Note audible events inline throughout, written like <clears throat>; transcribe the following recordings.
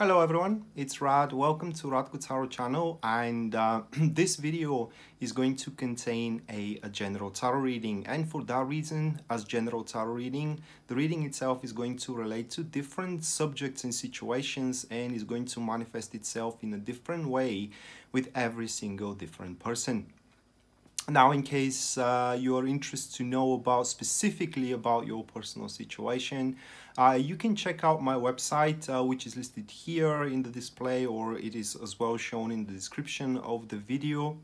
Hello everyone, it's Rad. Welcome to Radko Tarot channel and uh, <clears throat> this video is going to contain a, a, general tarot reading and for that reason as general tarot reading the reading itself is going to relate to different subjects and situations and is going to manifest itself in a different way with every single different person. Now, in case uh, you are interested to know about specifically about your personal situation, uh, you can check out my website, uh, which is listed here in the display, or it is as well shown in the description of the video.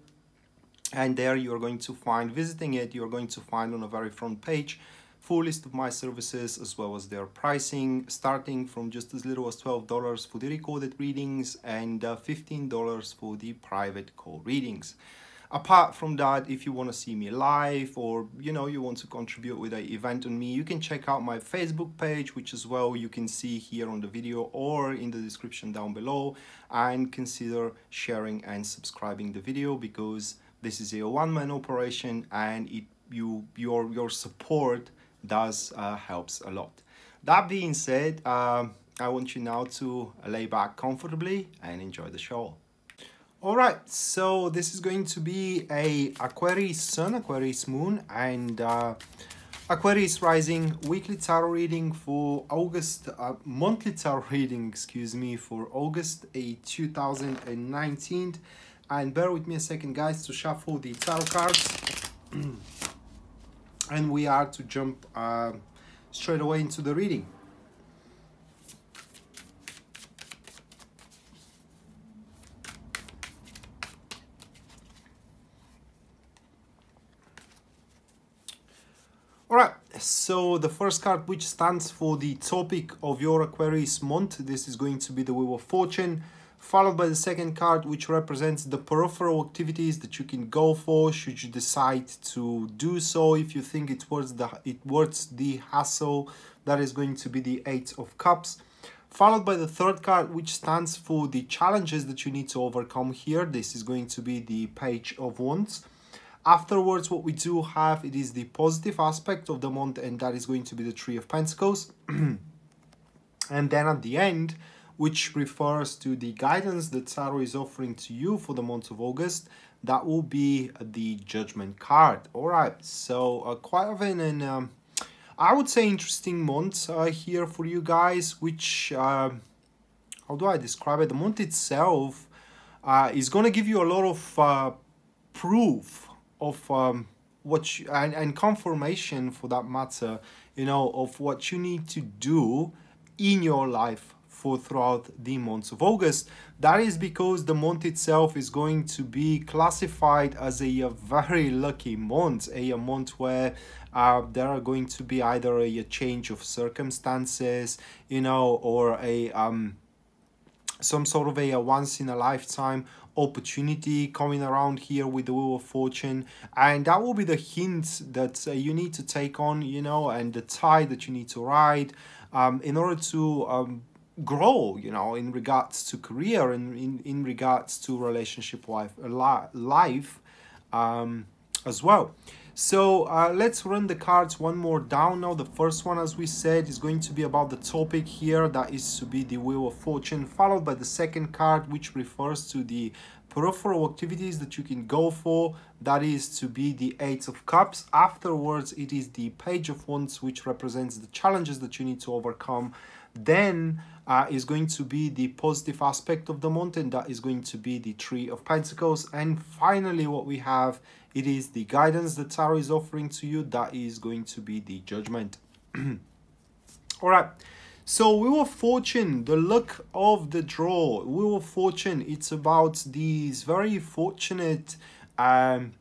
And there you are going to find, visiting it, you are going to find on a very front page, full list of my services as well as their pricing, starting from just as little as $12 for the recorded readings and uh, $15 for the private call readings apart from that if you want to see me live or you know you want to contribute with an event on me you can check out my facebook page which as well you can see here on the video or in the description down below and consider sharing and subscribing the video because this is a one-man operation and it you your your support does uh, helps a lot. That being said um, i want you now to lay back comfortably and enjoy the show Alright, so this is going to be a Aquarius Sun, Aquarius Moon, and uh, Aquarius Rising weekly tarot reading for August, uh, monthly tarot <laughs> reading, excuse me, for August a 2019. And bear with me a second, guys, to shuffle the tarot cards. <clears throat> and we are to jump uh, straight away into the reading. Alright, so the first card which stands for the topic of your Aquarius month, this is going to be the Wheel of Fortune, followed by the second card which represents the peripheral activities that you can go for should you decide to do so if you think it's worth the, it worth the hassle, that is going to be the Eight of Cups. Followed by the third card which stands for the challenges that you need to overcome here, this is going to be the Page of Wands. Afterwards, what we do have, it is the positive aspect of the month, and that is going to be the Three of Pentacles. <clears throat> and then at the end, which refers to the guidance that Tarot is offering to you for the month of August, that will be the Judgment card. All right, so uh, quite of an, um, I would say, interesting month uh, here for you guys, which, uh, how do I describe it? The month itself uh, is going to give you a lot of uh, proof of um, what you, and, and confirmation for that matter, you know, of what you need to do in your life for throughout the months of August. That is because the month itself is going to be classified as a, a very lucky month, a, a month where uh, there are going to be either a, a change of circumstances, you know, or a um, some sort of a, a once in a lifetime opportunity coming around here with the wheel of fortune. And that will be the hint that uh, you need to take on you know and the tide that you need to ride um, in order to um, grow you know in regards to career and in, in regards to relationship life life um, as well so uh, let's run the cards one more down now. The first one, as we said, is going to be about the topic here. That is to be the Wheel of Fortune, followed by the second card, which refers to the peripheral activities that you can go for. That is to be the Eight of Cups. Afterwards, it is the Page of Wands, which represents the challenges that you need to overcome. Then uh, is going to be the positive aspect of the mountain that is going to be the Three of Pentacles. And finally, what we have it is the guidance that Tarot is offering to you that is going to be the judgment. <clears throat> All right. So Wheel of Fortune, the luck of the draw. Wheel of Fortune, it's about these very fortunate, um,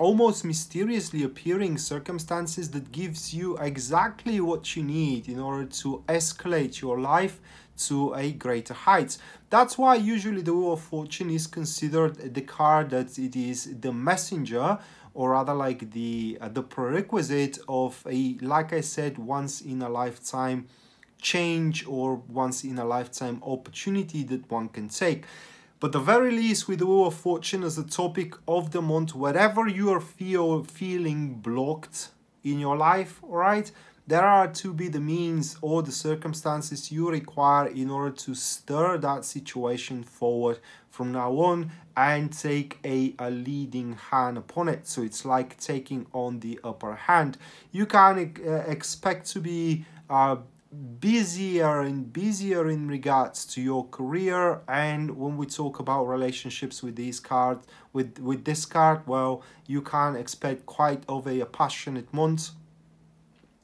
almost mysteriously appearing circumstances that gives you exactly what you need in order to escalate your life to a greater height. That's why usually the Wheel of Fortune is considered the card that it is the messenger or rather like the uh, the prerequisite of a like I said once in a lifetime change or once in a lifetime opportunity that one can take. But the very least with the Wheel of Fortune as a topic of the month, whatever you are feel feeling blocked in your life, all right? There are to be the means or the circumstances you require in order to stir that situation forward from now on and take a, a leading hand upon it. So it's like taking on the upper hand. You can uh, expect to be uh, busier and busier in regards to your career and when we talk about relationships with these cards with with this card well you can expect quite of a, a passionate month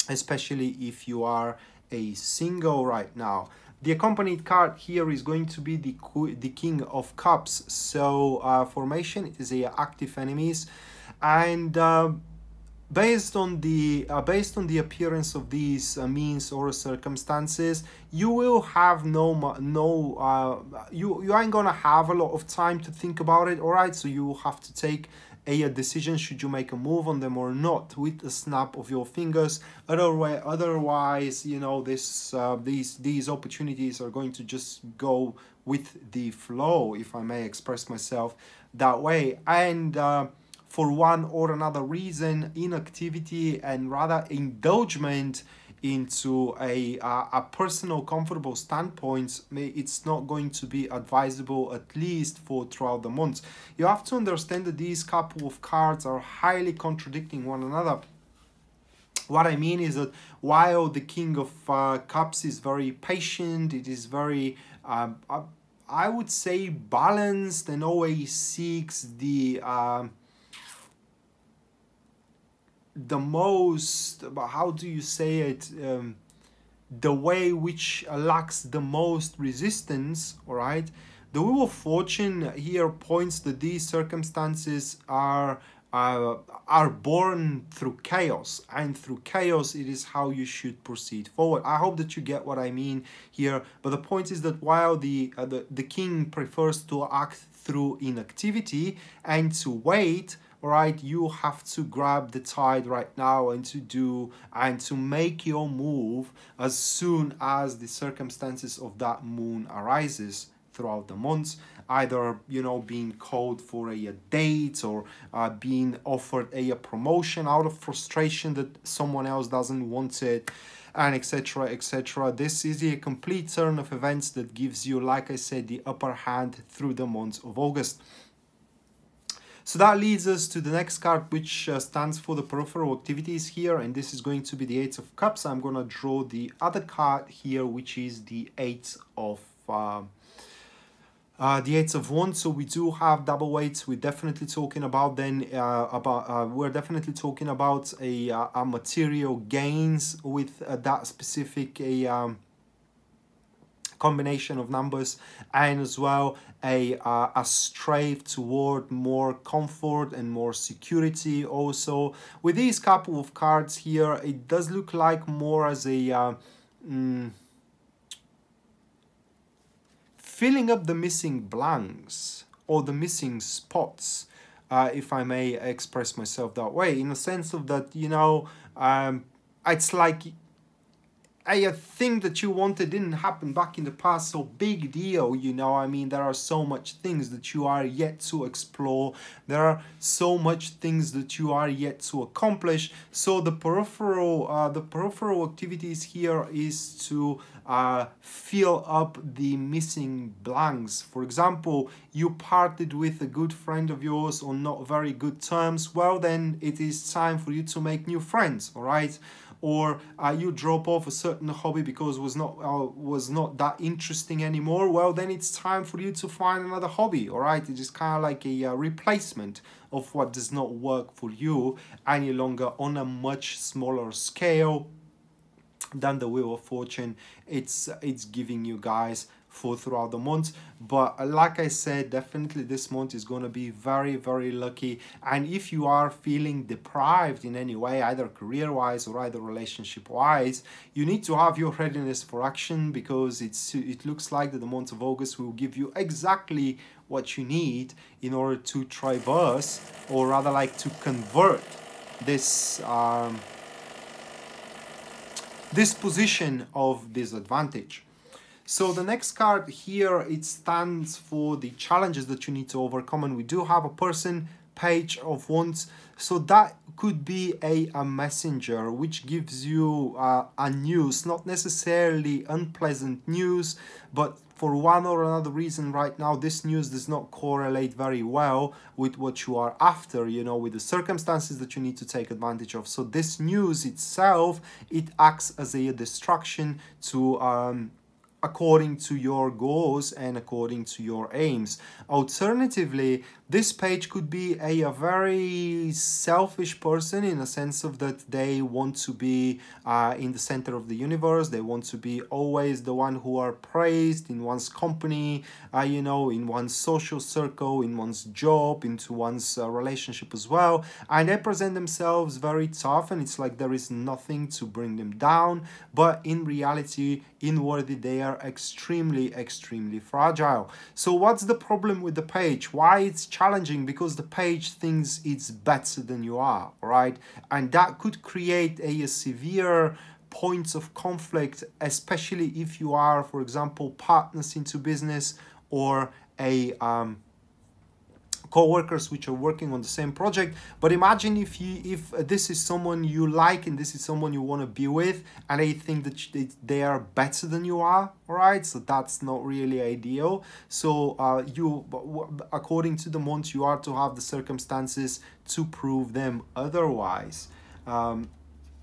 especially if you are a single right now. The accompanied card here is going to be the the king of cups. So uh, formation is a active enemies. And uh, based on the uh, based on the appearance of these uh, means or circumstances you will have no no uh, you you ain't gonna have a lot of time to think about it all right so you will have to take a, decision should you make a move on them or not with a snap of your fingers. Otherwise otherwise you know this uh, these these opportunities are going to just go with the flow if i may express myself that way. And uh, for one or another reason, inactivity and rather indulgement into a, a personal comfortable standpoint it's not going to be advisable at least for throughout the months. You have to understand that these couple of cards are highly contradicting one another. What I mean is that while the King of uh, Cups is very patient, it is very, um, I would say, balanced and always seeks the um, the most how do you say it um, the way which lacks the most resistance all right the wheel of fortune here points that these circumstances are uh, are born through chaos and through chaos it is how you should proceed forward. I hope that you get what i mean here but the point is that while the uh, the, the king prefers to act through inactivity and to wait right you have to grab the tide right now and to do and to make your move as soon as the circumstances of that moon arises throughout the months either you know being called for a, a date or uh, being offered a, a promotion out of frustration that someone else doesn't want it and etc etc this is a complete turn of events that gives you like i said the upper hand through the month of august so that leads us to the next card, which uh, stands for the peripheral activities here, and this is going to be the Eight of Cups. I'm going to draw the other card here, which is the Eight of... Uh, uh, the eights of wands so we do have double weights we're definitely talking about then uh, about uh, we're definitely talking about a, uh, a material gains with uh, that specific a um, combination of numbers and as well a, uh, a strive toward more comfort and more security also. With these couple of cards here it does look like more as a uh, mm, filling up the missing blanks or the missing spots uh, if I may express myself that way in the sense of that you know um, it's like a thing that you wanted didn't happen back in the past so big deal you know i mean there are so much things that you are yet to explore. There are so much things that you are yet to accomplish. So the peripheral uh, the peripheral activities here is to uh, fill up the missing blanks. For example you parted with a good friend of yours on not very good terms. Well then it is time for you to make new friends all right or uh, you drop off a certain hobby because was not uh, was not that interesting anymore? Well then it's time for you to find another hobby all right? It is kind of like a uh, replacement of what does not work for you any longer on a much smaller scale than the wheel of fortune it's it's giving you guys for throughout the month but like i said definitely this month is going to be very very lucky. And if you are feeling deprived in any way either career wise or either relationship wise you need to have your readiness for action because it's it looks like that the month of august will give you exactly what you need in order to traverse or rather like to convert this um, this position of disadvantage so the next card here, it stands for the challenges that you need to overcome. And we do have a person, page of wands. so that could be a, a messenger which gives you uh, a news not necessarily unpleasant news but for one or another reason right now this news does not correlate very well with what you are after you know with the circumstances that you need to take advantage of so this news itself it acts as a distraction to um, according to your goals and according to your aims. Alternatively, this page could be a, a very selfish person in a sense of that they want to be uh, in the center of the universe. They want to be always the one who are praised in one's company, uh, you know, in one's social circle, in one's job, into one's uh, relationship as well. And they present themselves very tough and it's like there is nothing to bring them down. But in reality, inwardly, they are extremely, extremely fragile. So what's the problem with the page? Why it's challenging? Because the page thinks it's better than you are, right? And that could create a, a severe points of conflict, especially if you are, for example, partners into business or a um, co-workers which are working on the same project. But imagine if you if this is someone you like and this is someone you want to be with and they think that they are better than you are right so that's not really ideal. So uh, you according to the month you are to have the circumstances to prove them otherwise. Um,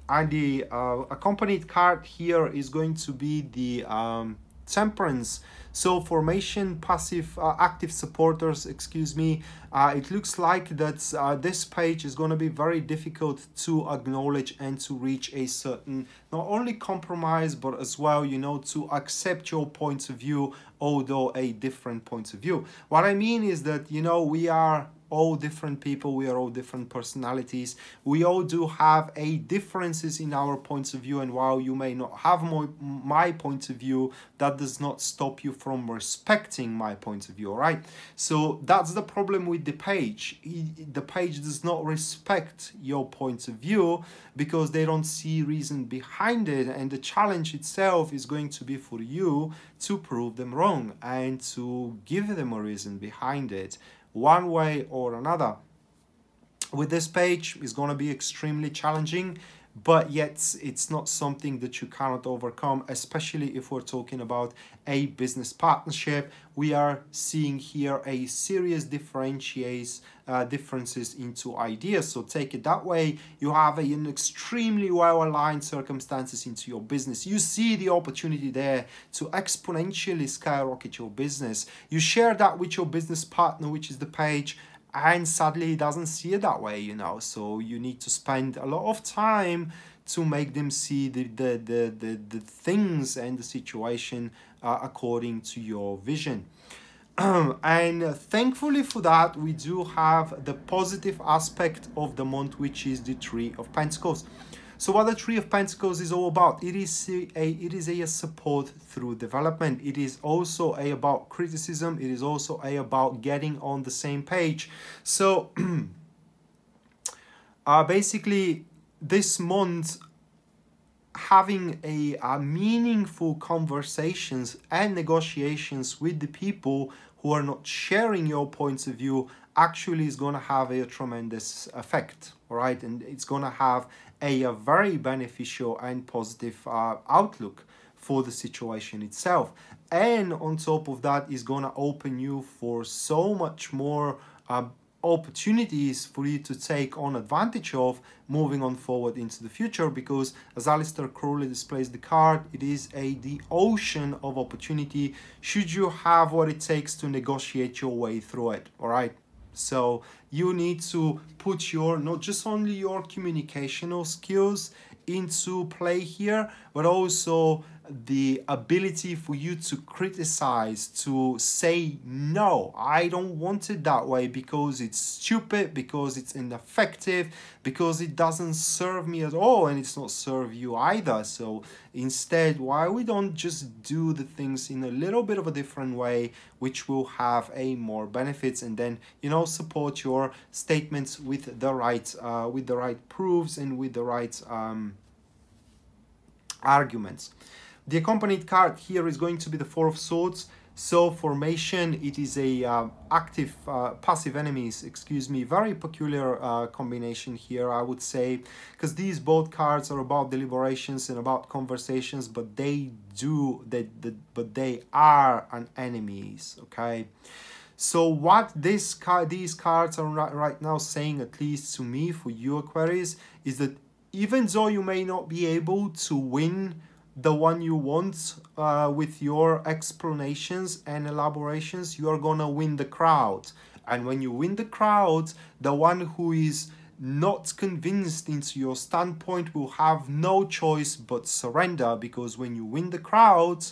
and the uh, accompanied card here is going to be the um, temperance. So formation passive uh, active supporters excuse me. Uh, it looks like that uh, this page is going to be very difficult to acknowledge and to reach a certain not only compromise but as well you know to accept your points of view although a different points of view. What i mean is that you know we are all different people we are all different personalities. We all do have a differences in our points of view and while you may not have my, my point of view that does not stop you from respecting my point of view all right? So that's the problem with the page. The page does not respect your point of view because they don't see reason behind it and the challenge itself is going to be for you to prove them wrong and to give them a reason behind it one way or another. With this page, it's going to be extremely challenging, but yet it's not something that you cannot overcome, especially if we're talking about a business partnership. We are seeing here a serious differentiates uh, differences into ideas. So take it that way. You have a, an extremely well aligned circumstances into your business. You see the opportunity there to exponentially skyrocket your business. You share that with your business partner, which is the page and sadly he doesn't see it that way you know? So you need to spend a lot of time to make them see the the the the, the things and the situation uh, according to your vision. <clears throat> And thankfully for that we do have the positive aspect of the month which is the three of pentacles so what the Three of Pentacles is all about, it is a, it is a support through development. It is also a about criticism. It is also a about getting on the same page. So <clears throat> uh, basically this month having a, a meaningful conversations and negotiations with the people who are not sharing your points of view actually is going to have a tremendous effect all right? And it's going to have a, a very beneficial and positive uh, outlook for the situation itself. And on top of that is going to open you for so much more uh, opportunities for you to take on advantage of moving on forward into the future because as Aleister Crowley displays the card it is a the ocean of opportunity should you have what it takes to negotiate your way through it all right? So you need to put your not just only your communicational skills into play here but also the ability for you to criticize, to say, no, I don't want it that way because it's stupid, because it's ineffective, because it doesn't serve me at all and it's not serve you either. So instead, why we don't just do the things in a little bit of a different way, which will have a more benefits and then, you know, support your statements with the right, uh, with the right proofs and with the right um, arguments. The accompanied card here is going to be the Four of Swords. So formation, it is a uh, active, uh, passive enemies, excuse me, very peculiar uh, combination here, I would say, because these both cards are about deliberations and about conversations, but they do, they, they, but they are an enemies, okay? So what this card, these cards are right now saying, at least to me, for you Aquarius, is that even though you may not be able to win the one you want uh, with your explanations and elaborations, you are gonna win the crowd. And when you win the crowd, the one who is not convinced into your standpoint will have no choice but surrender because when you win the crowd,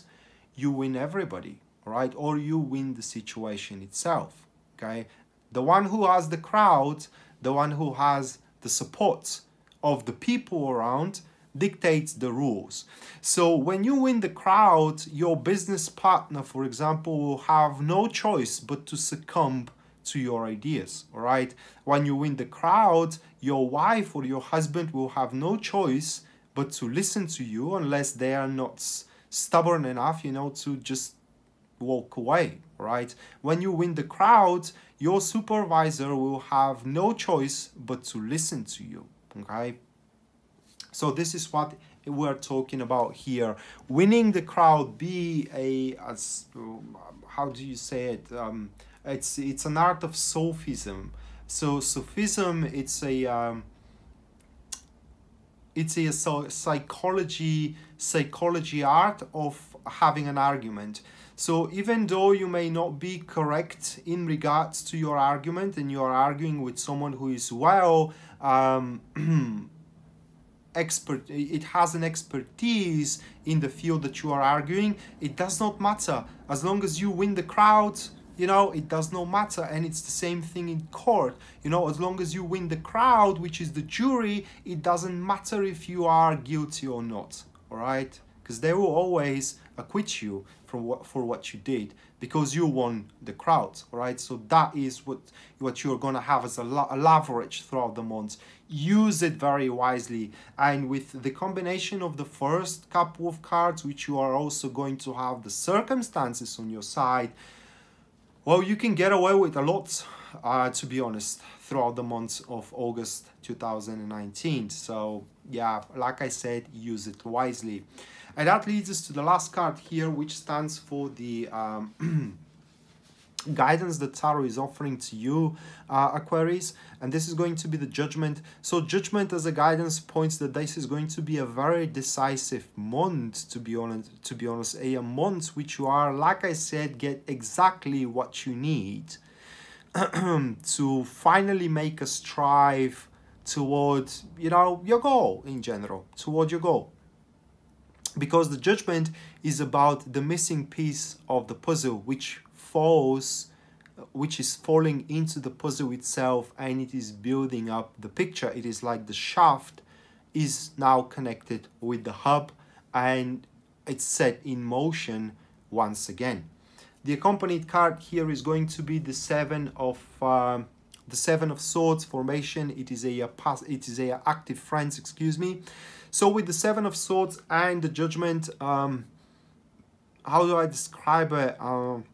you win everybody, right? Or you win the situation itself, okay? The one who has the crowd, the one who has the support of the people around, dictates the rules. So when you win the crowd, your business partner, for example, will have no choice but to succumb to your ideas, all right? When you win the crowd, your wife or your husband will have no choice but to listen to you unless they are not stubborn enough, you know, to just walk away, right? When you win the crowd, your supervisor will have no choice but to listen to you, okay? So this is what we're talking about here. Winning the crowd, be a, as, how do you say it? Um, it's, it's an art of sophism. So sophism, it's a, um, it's a psychology, psychology art of having an argument. So even though you may not be correct in regards to your argument and you are arguing with someone who is well um, <clears throat> expert it has an expertise in the field that you are arguing. It does not matter. As long as you win the crowd you know it does not matter and it's the same thing in court. You know as long as you win the crowd which is the jury it doesn't matter if you are guilty or not all right? Because they will always acquit you for what for what you did because you won the crowd all right? So that is what what you're gonna have as a, a leverage throughout the months use it very wisely. And with the combination of the first couple of cards which you are also going to have the circumstances on your side well you can get away with a lot uh, to be honest throughout the months of August 2019 so yeah like I said use it wisely. And that leads us to the last card here which stands for the um, <clears throat> guidance that Tarot is offering to you, uh, Aquarius, and this is going to be the judgment. So judgment as a guidance points that this is going to be a very decisive month, to be honest, to be honest, a, a month which you are, like I said, get exactly what you need <clears throat> to finally make a strive towards, you know, your goal in general, toward your goal. Because the judgment is about the missing piece of the puzzle, which falls which is falling into the puzzle itself and it is building up the picture. It is like the shaft is now connected with the hub and it's set in motion once again. The accompanied card here is going to be the seven of um, the seven of swords formation. It is a, a pass it is a active friends excuse me. So with the seven of swords and the judgment um how do i describe it? Um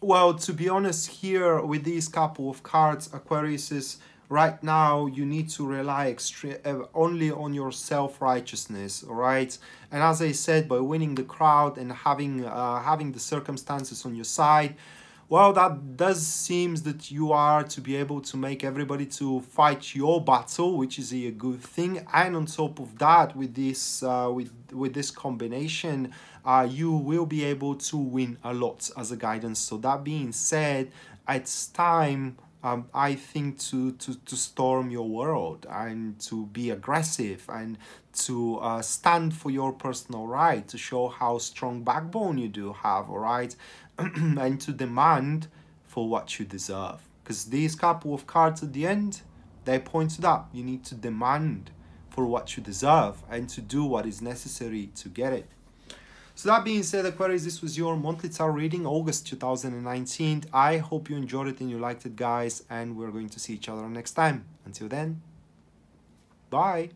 well, to be honest, here with these couple of cards, Aquarius is right now you need to rely uh, only on your self-righteousness all right and as i said by winning the crowd and having uh, having the circumstances on your side well that does seems that you are to be able to make everybody to fight your battle which is a good thing. And on top of that with this uh, with with this combination uh, you will be able to win a lot as a guidance. So that being said, it's time um, I think to, to, to storm your world and to be aggressive and to uh, stand for your personal right, to show how strong backbone you do have, all right? <clears throat> and to demand for what you deserve. Because these couple of cards at the end, they point to that. You need to demand for what you deserve and to do what is necessary to get it. So that being said, Aquarius, this was your monthly tarot reading, August 2019. I hope you enjoyed it and you liked it, guys, and we're going to see each other next time. Until then, bye.